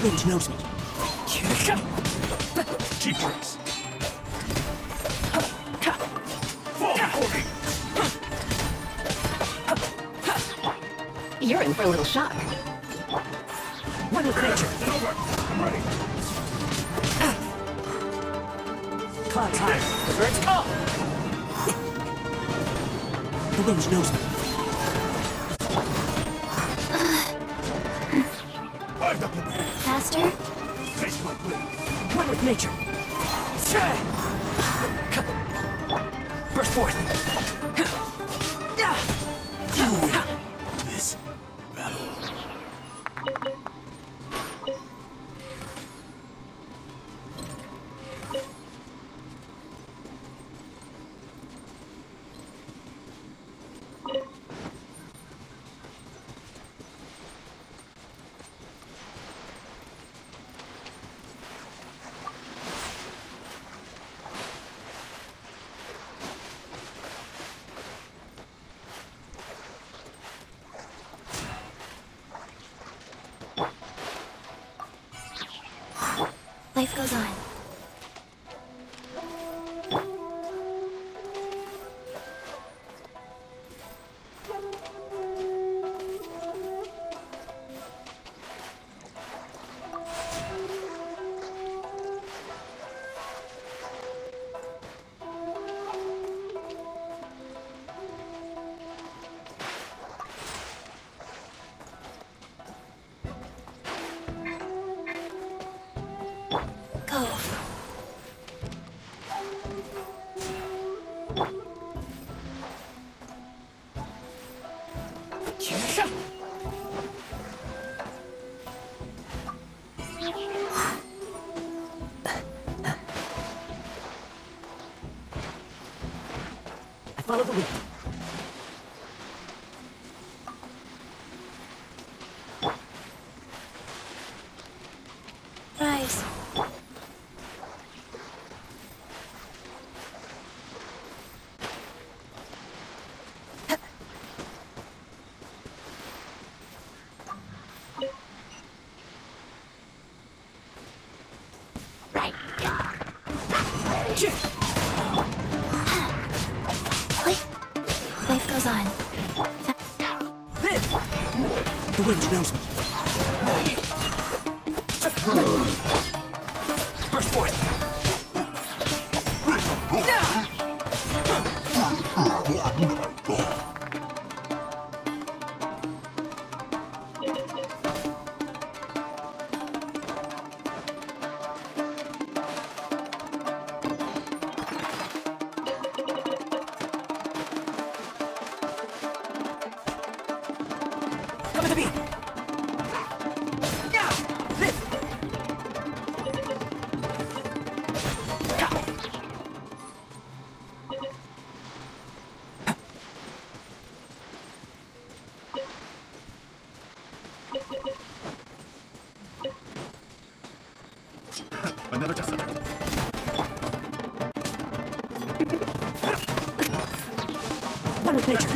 The wind knows me. Cheap tricks. Fall. You're in for a little shock. One with nature. Over. I'm ready. Clouds high. The birds call. The wind knows me. Faster? Face my blade. One with nature. Burst forth. Life goes on. I follow the wind. Rise. Wait. Life goes on. The wind knows me. Nature.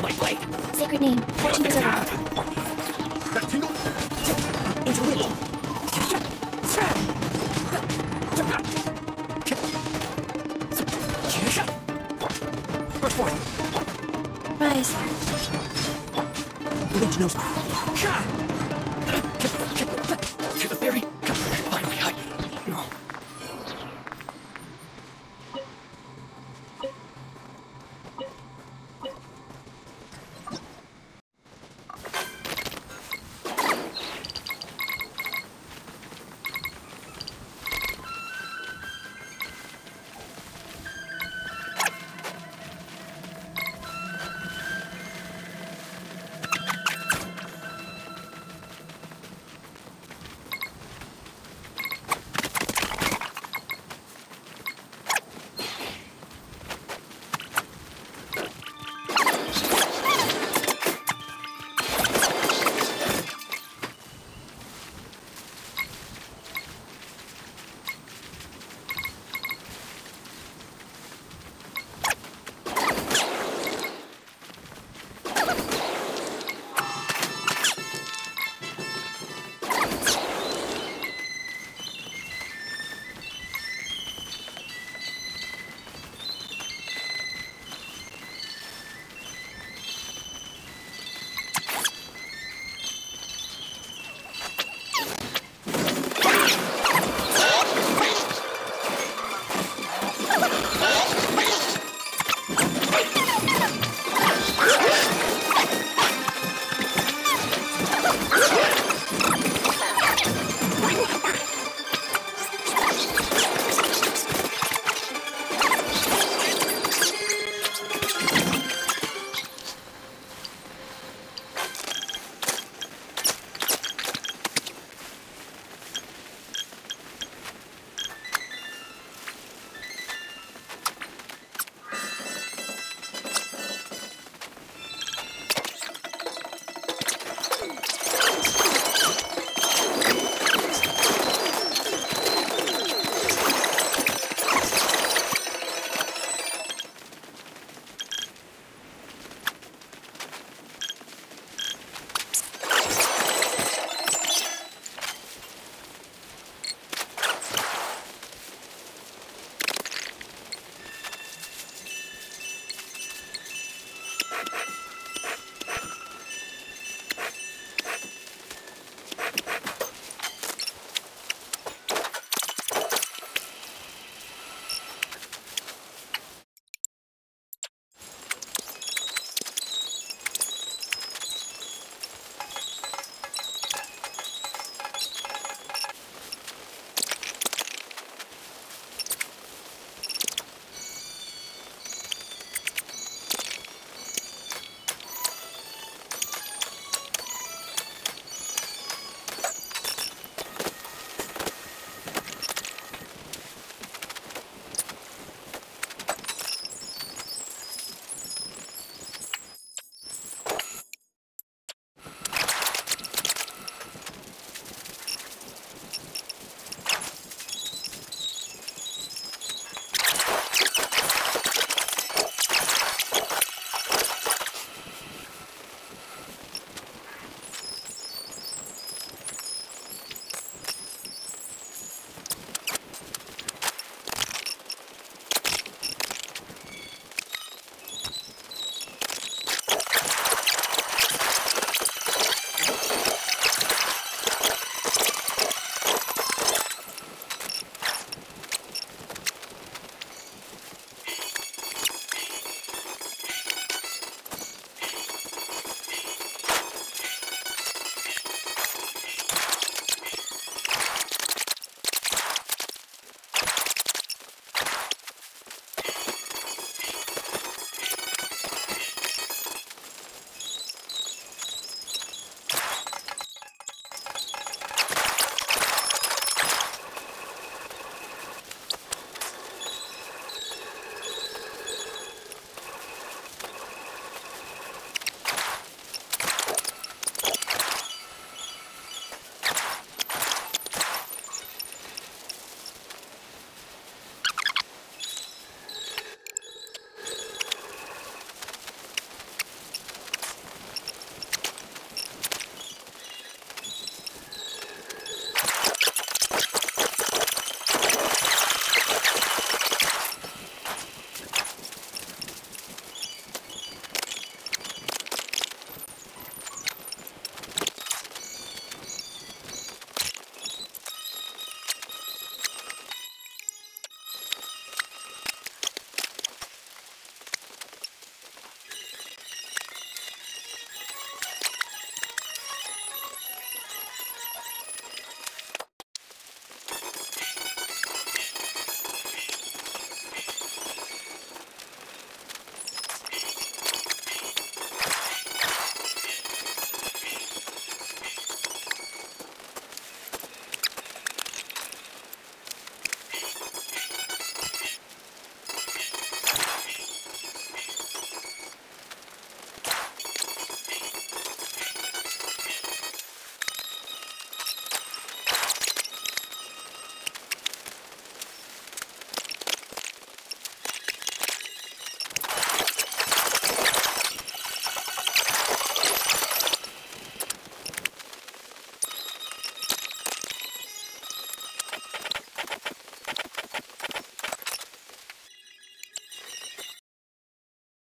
My blade. Sacred name. Fortune? Into wind. Burst forth. Rise. The knows.